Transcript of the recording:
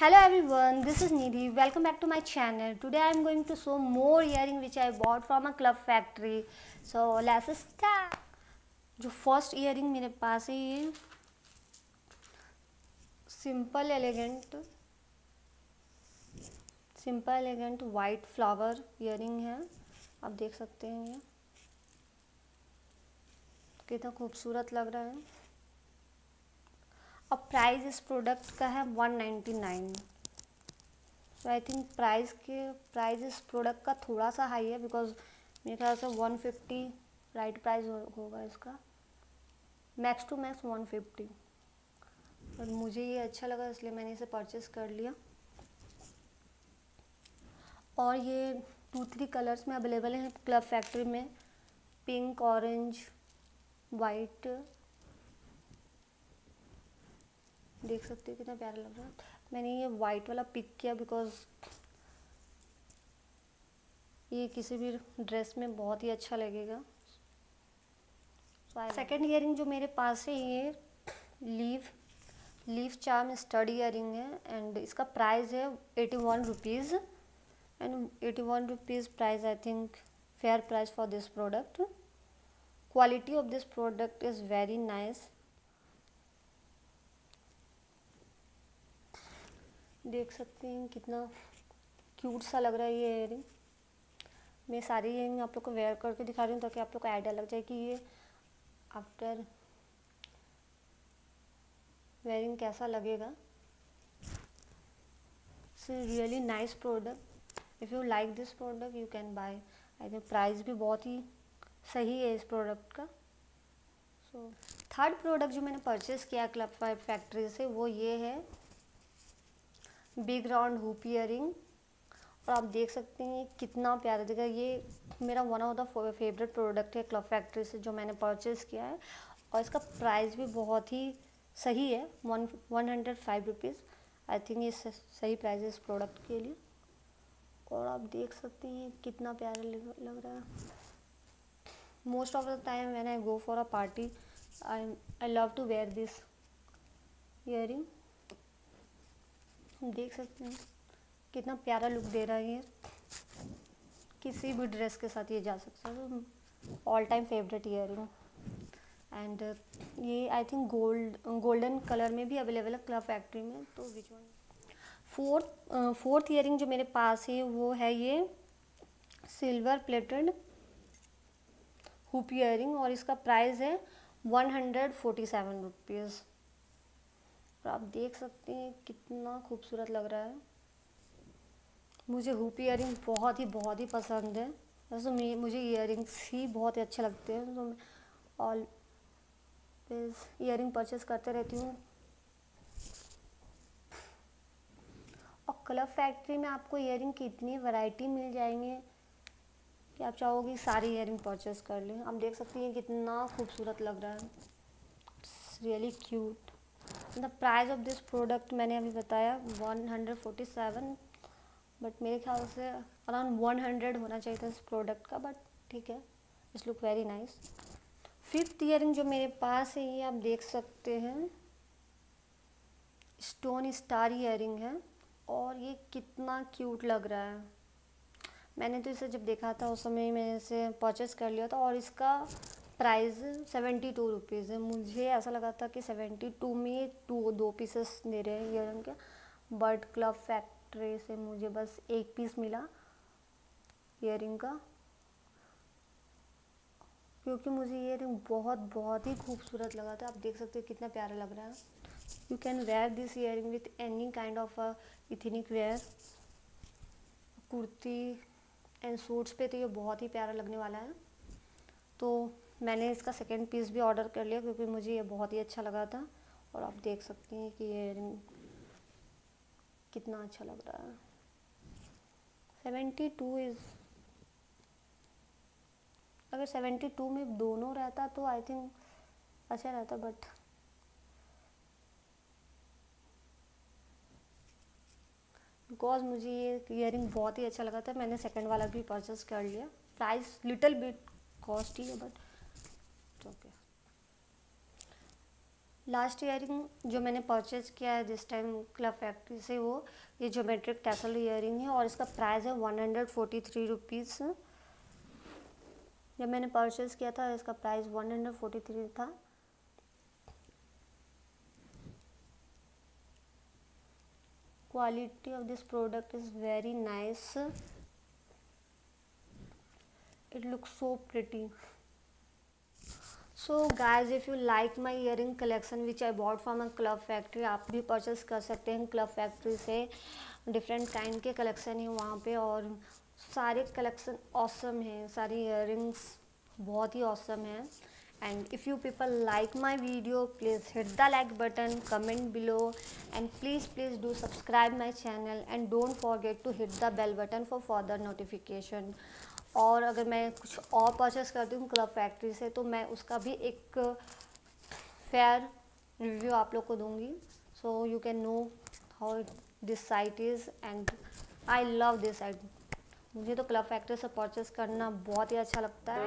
hello everyone this is nidhi welcome back to my channel today i am going to show more earring which i bought from a club factory so let's start जो first earring मेरे पास है ये simple elegant simple elegant white flower earring है आप देख सकते हैं ये कितना खूबसूरत लग रहा है अब प्राइस इस प्रोडक्ट का है one ninety nine so I think price के प्राइस इस प्रोडक्ट का थोड़ा सा हाई है बिकॉज़ मेरे ख्याल से वन फिफ्टी राइट प्राइस होगा इसका। Max to max one fifty और मुझे ये अच्छा लगा इसलिए मैंने इसे परचेस कर लिया। और ये टू थ्री कलर्स में अवेलेबल हैं। क्लब फैक्ट्री में पिंक ऑरेंज वाइट देख सकते हो कितना प्यारा लग रहा है। मैंने ये वाइट वाला पिक किया बिकॉज़ ये किसी भी ड्रेस में बहुत ही अच्छा लगेगा। सेकेंड ईयरिंग जो मेरे पास है, ये leaf leaf charm stud earring है एंड इसका प्राइस है eighty one rupees and eighty one rupees price I think fair price for this product quality of this product is very nice देख सकते हैं कितना क्यूट सा लग रहा है ये इयरिंग मैं सारी एयरिंग आप लोग को वेयर करके दिखा रही हूँ ताकि आप लोग को आइडिया लग जाए कि ये आफ्टर वेयरिंग कैसा लगेगा। Really nice product if you like this product you can buy I think price भी बहुत ही सही है इस प्रोडक्ट का। सो थर्ड प्रोडक्ट जो मैंने परचेज़ किया क्लब फैक्ट्री से, वो ये है। बिग राउंड हुप ईयरिंग और आप देख सकते हैं कितना प्यारा दिखा ये मेरा one of the favourite product है क्लब फैक्ट्री से जो मैंने परचेज़ किया है। और इसका प्राइस भी बहुत ही सही है one one hundred five rupees I think ये सही प्राइस है इस प्रोडक्ट के लिए। और आप देख सकते हैं कितना प्यारा लग रहा है। Most of the time when I go for a party I I love to wear this earring हम देख सकते हैं। कितना प्यारा लुक दे रहा है ये। किसी भी ड्रेस के साथ ये जा सकता है। All time favourite earring and ये I think gold golden colour में भी अवेलेबल है क्लब फैक्ट्री में। तो which one fourth fourth earring जो मेरे पास है, वो है ये सिल्वर प्लेटेड हुप ईयरिंग और इसका प्राइस है one hundred forty seven rupees और आप देख सकते हैं कितना खूबसूरत लग रहा है। मुझे हुप ईयरिंग बहुत ही बहुत ही पसंद है। वैसे मुझे ईयर ही बहुत ही अच्छे लगते हैं। तो मैं ऑल ईयर परचेस करते रहती हूँ। और क्लब फैक्ट्री में आपको ईयर की इतनी वैरायटी मिल जाएँगे कि आप चाहोगे सारी ईयर परचेस कर लें। आप देख सकती हैं कितना खूबसूरत लग रहा है। It's really cute the price of this product मैंने अभी बताया one hundred forty seven but मेरे ख्याल से अराउंड वन हंड्रेड होना चाहिए था इस प्रोडक्ट का बट ठीक है it's look very nice fifth earring जो मेरे पास है, ये आप देख सकते हैं। स्टोन स्टार ईयरिंग है, और ये कितना क्यूट लग रहा है। मैंने तो इसे जब देखा था, उस समय मैंने इसे परचेस कर लिया था, और इसका प्राइस सेवेंटी टू रुपीज़ है। मुझे ऐसा लगा था कि सेवेंटी टू में टू, दो पीसेस दे रहे हैं ईयर के। बट क्लब फैक्ट्री से मुझे बस एक पीस मिला ईयर का। क्योंकि मुझे ये रिंग बहुत बहुत ही खूबसूरत लगा था। आप देख सकते हो कितना प्यारा लग रहा है। You can wear this ear with any kind of ethnic wear kurti and suits पे तो ये बहुत ही प्यारा लगने वाला है। तो मैंने इसका सेकेंड पीस भी ऑर्डर कर लिया क्योंकि मुझे ये बहुत ही अच्छा लगा था और आप देख सकते हैं कि ये कितना अच्छा लग रहा है। सेवेंटी टू इज़ अगर सेवेंटी टू में दोनों रहता तो आई थिंक अच्छा रहता बट बिकॉज़ मुझे ये ईयरिंग बहुत ही अच्छा लगा था, मैंने सेकंड वाला भी परचेस कर लिया। प्राइस लिटिल बिट कॉस्ट ही है ओके लास्ट ईयरिंग जो मैंने परचेज़ किया है दिस टाइम क्लब फैक्ट्री से वो, ये जोमेट्रिक टैसल ईयरिंग है और इसका प्राइस है one hundred forty three rupees जब मैंने परचेज़ किया था, इसका price one hundred forty three था। Quality of this product is very nice it looks so pretty. So guys if you like my earring collection which I bought from a Club Factory आप भी purchase कर सकते हैं club factory से। Different kind के collection है वहाँ पर और सारे कलेक्शन ऑसम हैं। सारी इयर बहुत ही ऑसम हैं। And if you people like my video please hit the like button comment below and please please do subscribe my channel and don't forget to hit the bell button for further notification और अगर मैं कुछ और purchase करती हूँ club factory से तो मैं उसका भी एक फेयर रिव्यू आप लोग को दूँगी। So you can know how this site is and I love this site मुझे तो क्लब फैक्ट्री से परचेस करना बहुत ही अच्छा लगता है।